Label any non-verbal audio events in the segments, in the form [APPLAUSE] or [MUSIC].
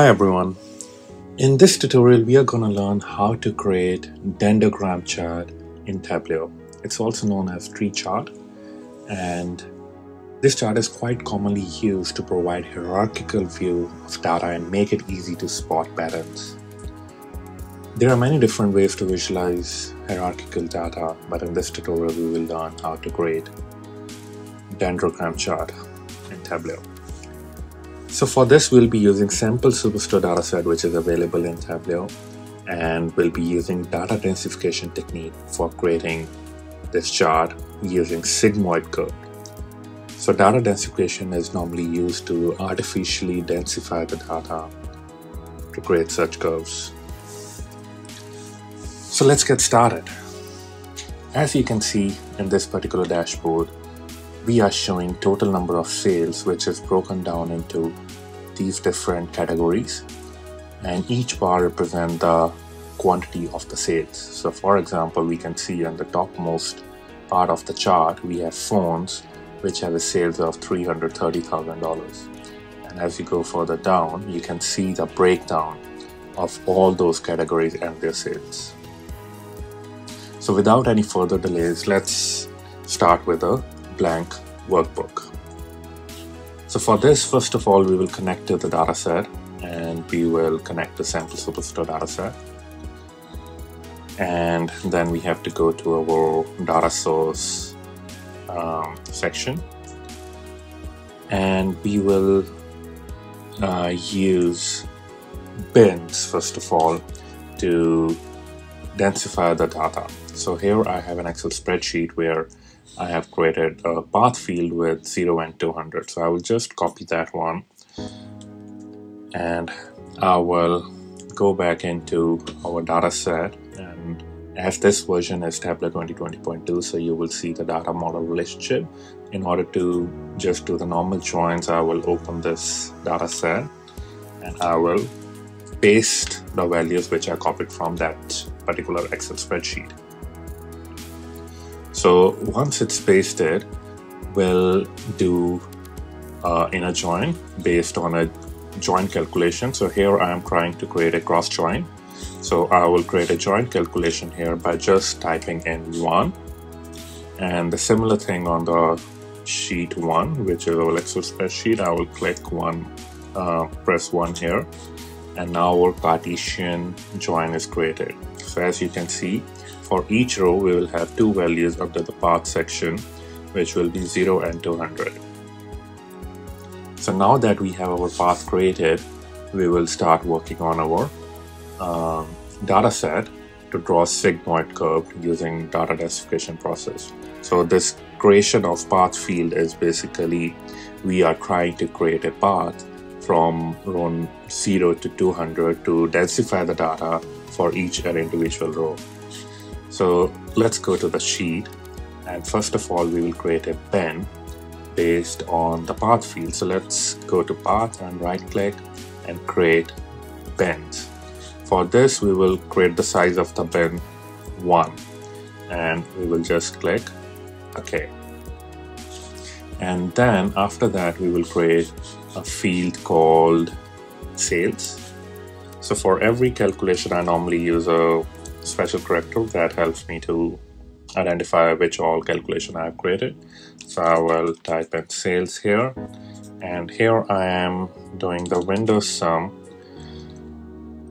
Hi everyone. In this tutorial, we are going to learn how to create dendrogram chart in Tableau. It's also known as tree chart and this chart is quite commonly used to provide hierarchical view of data and make it easy to spot patterns. There are many different ways to visualize hierarchical data, but in this tutorial we will learn how to create dendrogram chart in Tableau. So for this, we'll be using sample superstore dataset, which is available in Tableau, and we'll be using data densification technique for creating this chart using sigmoid curve. So data densification is normally used to artificially densify the data to create such curves. So let's get started. As you can see in this particular dashboard, we are showing total number of sales which is broken down into these different categories and each bar represent the quantity of the sales. So for example, we can see on the topmost part of the chart, we have phones which have a sales of $330,000. And as you go further down, you can see the breakdown of all those categories and their sales. So without any further delays, let's start with a blank workbook. So for this, first of all, we will connect to the dataset and we will connect the sample superstore dataset. And then we have to go to our data source um, section. And we will uh, use bins, first of all, to densify the data. So here I have an Excel spreadsheet where I have created a path field with 0 and 200. So I will just copy that one and I will go back into our data set and as this version is Tableau 2020.2 so you will see the data model relationship in order to just do the normal joins I will open this data set and I will paste the values which I copied from that particular Excel spreadsheet. So once it's pasted, we'll do uh, inner join based on a join calculation. So here I am trying to create a cross join. So I will create a join calculation here by just typing in one. And the similar thing on the sheet one, which is our Excel spreadsheet, I will click one, uh, press one here. And now our Cartesian join is created. So as you can see, for each row, we will have two values under the path section, which will be 0 and 200. So now that we have our path created, we will start working on our um, data set to draw sigmoid curve using data densification process. So this creation of path field is basically we are trying to create a path from row 0 to 200 to densify the data for each individual row. So let's go to the sheet and first of all we will create a bin based on the path field. So let's go to path and right click and create bins. For this we will create the size of the bin 1 and we will just click OK. And then after that we will create a field called sales. So for every calculation I normally use a special corrector that helps me to identify which all calculation I have created. So I will type in sales here and here I am doing the window sum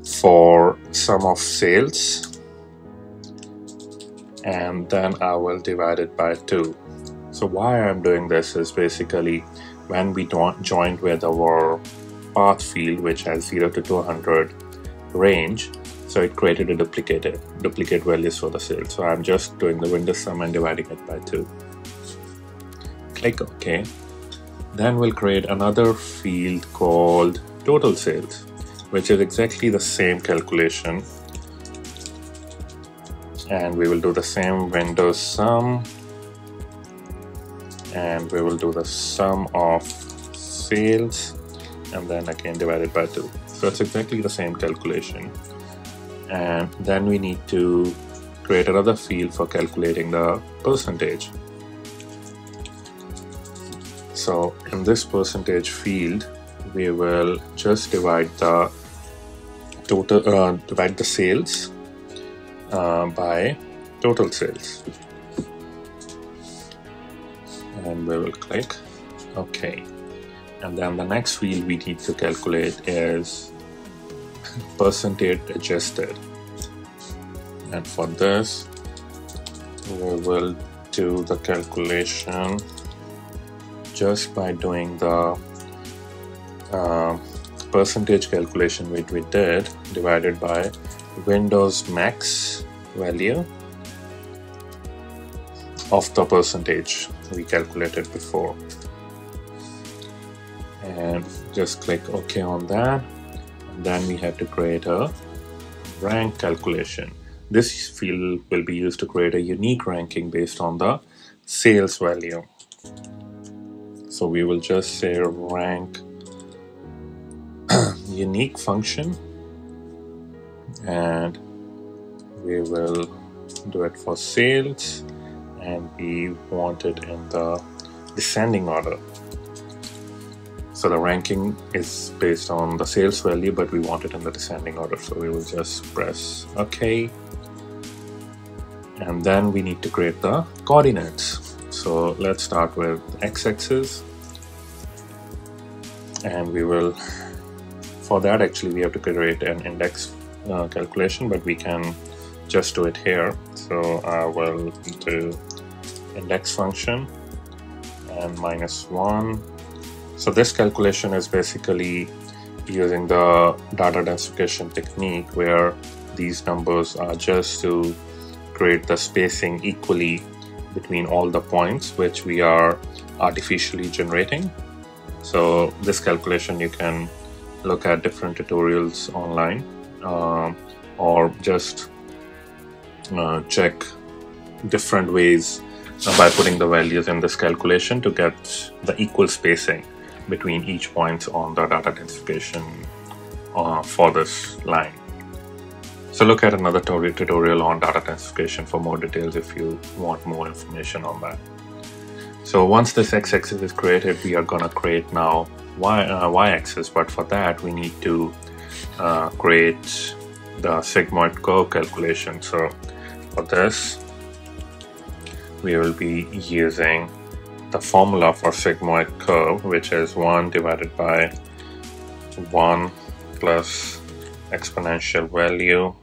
for sum of sales and then I will divide it by 2. So why I'm doing this is basically when we joined with our path field which has 0 to 200 range so it created a duplicated duplicate values for the sales. So I'm just doing the window sum and dividing it by 2. Click OK. Then we'll create another field called total sales, which is exactly the same calculation. And we will do the same window sum. And we will do the sum of sales and then again divided by 2. So it's exactly the same calculation and then we need to create another field for calculating the percentage. So in this percentage field, we will just divide the total uh, divide the sales uh, by total sales and we will click OK and then the next field we need to calculate is percentage adjusted. And for this we will do the calculation just by doing the uh, percentage calculation which we did divided by Windows max value of the percentage we calculated before. And just click OK on that then we have to create a rank calculation. This field will be used to create a unique ranking based on the sales value. So we will just say rank [CLEARS THROAT] unique function and we will do it for sales and we want it in the descending order so the ranking is based on the sales value but we want it in the descending order. So we will just press ok. And then we need to create the coordinates. So let's start with x-axis. And we will for that actually we have to create an index uh, calculation but we can just do it here. So I will do index function and minus 1 so this calculation is basically using the data densification technique where these numbers are just to create the spacing equally between all the points which we are artificially generating. So this calculation you can look at different tutorials online uh, or just uh, check different ways by putting the values in this calculation to get the equal spacing between each points on the data densification uh, for this line. So look at another tutorial on data densification for more details if you want more information on that. So once this x-axis is created, we are gonna create now uh, y-axis, but for that we need to uh, create the sigmoid curve calculation. So for this, we will be using the formula for sigmoid curve, which is 1 divided by 1 plus exponential value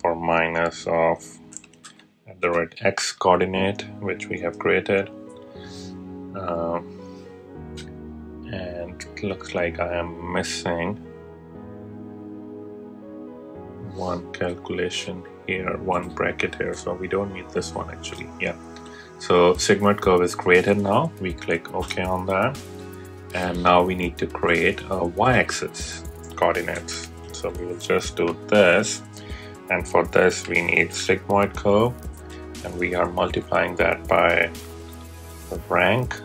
for minus of the right x coordinate which we have created. Uh, and it looks like I am missing one calculation here one bracket here so we don't need this one actually. Yeah so sigmoid curve is created now. We click ok on that. And now we need to create a y-axis coordinates so we will just do this. And for this we need sigmoid curve and we are multiplying that by the rank.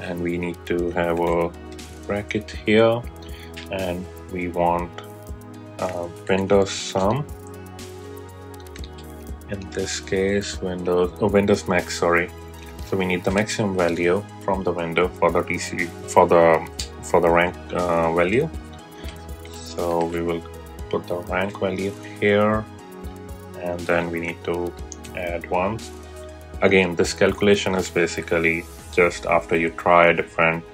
And we need to have a bracket here. And we want uh, window sum in this case Windows oh, Windows Max sorry. So we need the maximum value from the window for the TC for the for the rank uh, value. So we will put the rank value here and then we need to add one. Again this calculation is basically just after you try different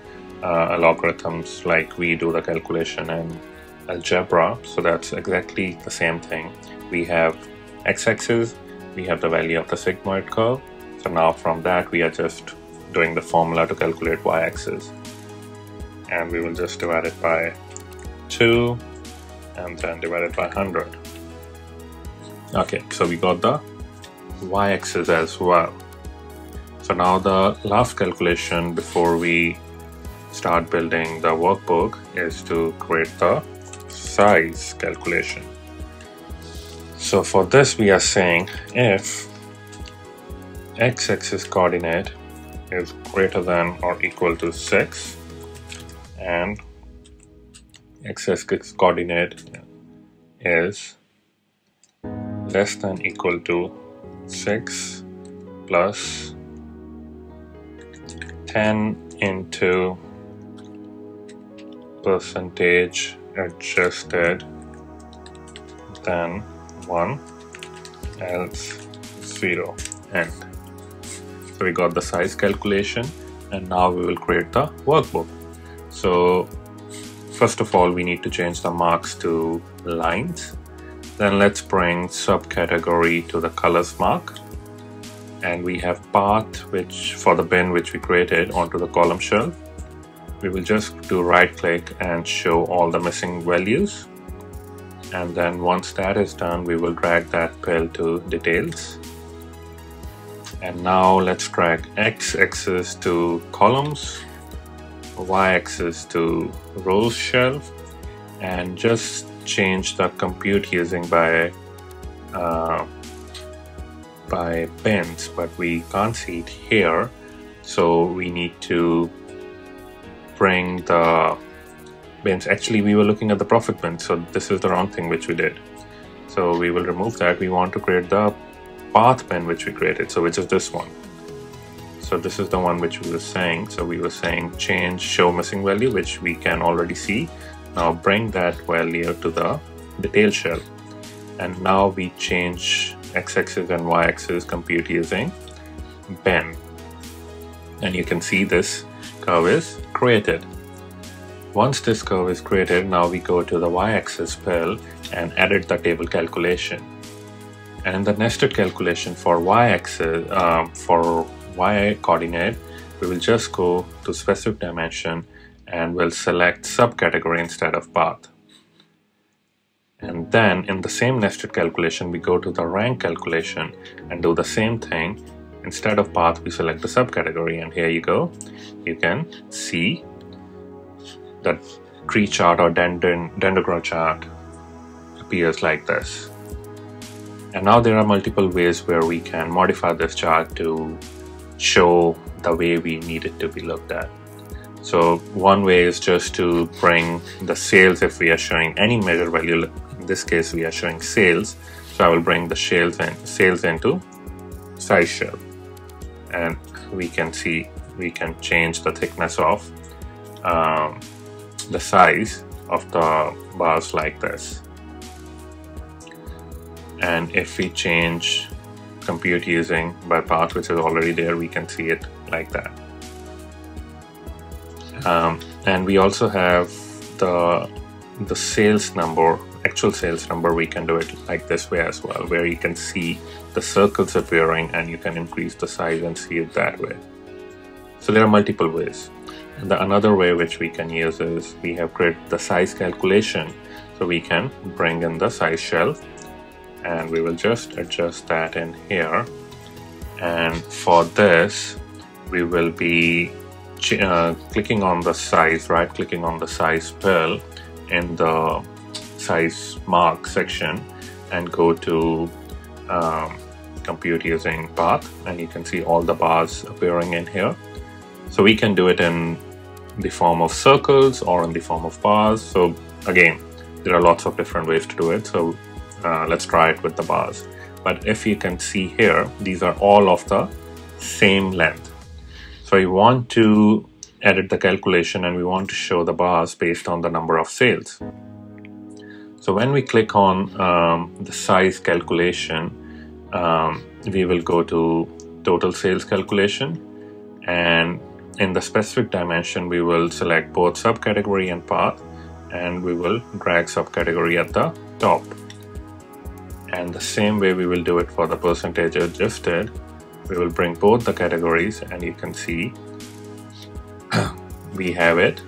uh, algorithms like we do the calculation in algebra. So that's exactly the same thing. We have x-axis we have the value of the sigmoid curve. So now from that we are just doing the formula to calculate y-axis. And we will just divide it by 2 and then divide it by 100 okay so we got the y-axis as well. So now the last calculation before we start building the workbook is to create the size calculation so for this we are saying if x-axis coordinate is greater than or equal to 6 and x-axis coordinate is less than equal to 6 plus 10 into percentage adjusted then 1 else 0 end. So we got the size calculation and now we will create the workbook. So first of all we need to change the marks to lines. Then let's bring subcategory to the colors mark and we have path which for the bin which we created onto the column shelf. We will just do right click and show all the missing values and then once that is done we will drag that pill to details. And now let's drag x-axis to columns y-axis to rows shelf and just change the compute using by uh, by bins but we can't see it here. So we need to bring the bins. Actually, we were looking at the profit bin, so this is the wrong thing which we did. So we will remove that. We want to create the path bin which we created, so which is this one. So this is the one which we were saying. So we were saying change show missing value, which we can already see. Now bring that value to the detail shelf. And now we change x-axis and y-axis compute using bin. And you can see this curve is created. Once this curve is created, now we go to the y-axis pill and edit the table calculation. And in the nested calculation for y-axis, uh, for y coordinate, we will just go to specific dimension and we'll select subcategory instead of path. And then in the same nested calculation, we go to the rank calculation and do the same thing. Instead of path, we select the subcategory and here you go. You can see that tree chart or dendrogram chart appears like this. And now there are multiple ways where we can modify this chart to show the way we need it to be looked at. So one way is just to bring the sales if we are showing any measure value. In this case, we are showing sales. So I will bring the sales and sales into size shelf. And we can see, we can change the thickness of um, the size of the bars like this. And if we change compute using by path which is already there, we can see it like that. Um, and we also have the the sales number, actual sales number, we can do it like this way as well, where you can see the circles appearing and you can increase the size and see it that way. So there are multiple ways. The another way which we can use is we have created the size calculation. So we can bring in the size shelf and we will just adjust that in here. And for this, we will be uh, clicking on the size, right clicking on the size pill in the size mark section and go to um, compute using path and you can see all the bars appearing in here. So we can do it in the form of circles or in the form of bars. So again, there are lots of different ways to do it. So uh, let's try it with the bars. But if you can see here, these are all of the same length. So you want to edit the calculation and we want to show the bars based on the number of sales. So when we click on um, the size calculation, um, we will go to total sales calculation and in the specific dimension, we will select both subcategory and path, and we will drag subcategory at the top. And the same way we will do it for the percentage adjusted, we will bring both the categories and you can see we have it.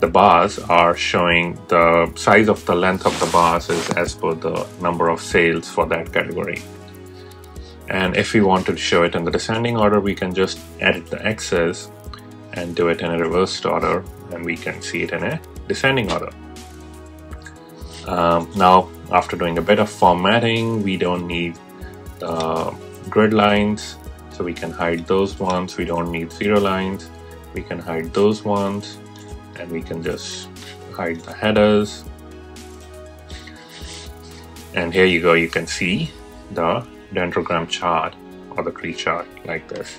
The bars are showing the size of the length of the bars is as per the number of sales for that category. And if we wanted to show it in the descending order, we can just edit the axis and do it in a reversed order, and we can see it in a descending order. Um, now, after doing a bit of formatting, we don't need the grid lines, so we can hide those ones. We don't need zero lines. We can hide those ones, and we can just hide the headers. And here you go, you can see the dendrogram chart or the tree chart like this.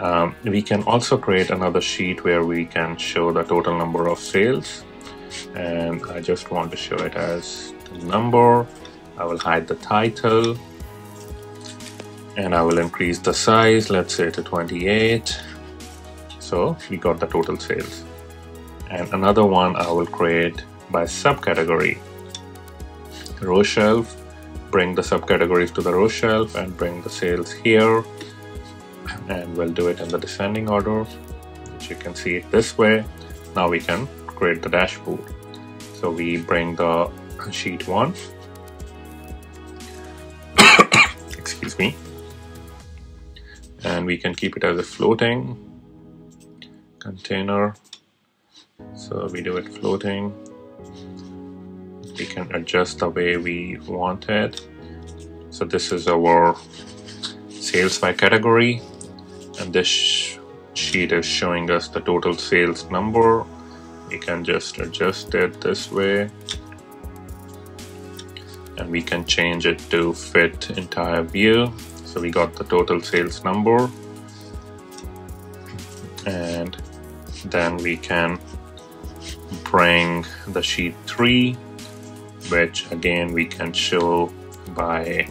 Um, we can also create another sheet where we can show the total number of sales and I just want to show it as the number. I will hide the title and I will increase the size, let's say to 28. So we got the total sales. And another one I will create by subcategory. Row shelf, bring the subcategories to the row shelf and bring the sales here. And we'll do it in the descending order, which you can see it this way. Now we can create the dashboard. So we bring the sheet one. [COUGHS] Excuse me and we can keep it as a floating container so we do it floating we can adjust the way we want it. So this is our sales by category and this sheet is showing us the total sales number. We can just adjust it this way and we can change it to fit entire view. So we got the total sales number and then we can bring the sheet 3 which again we can show by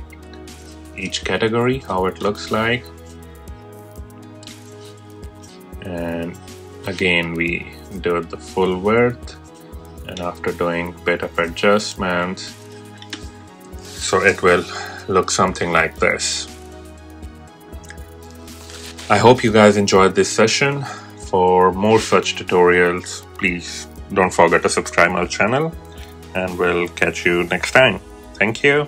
each category how it looks like. And again we do the full width and after doing bit of adjustments so it will look something like this. I hope you guys enjoyed this session. For more such tutorials, please don't forget to subscribe our channel and we'll catch you next time. Thank you.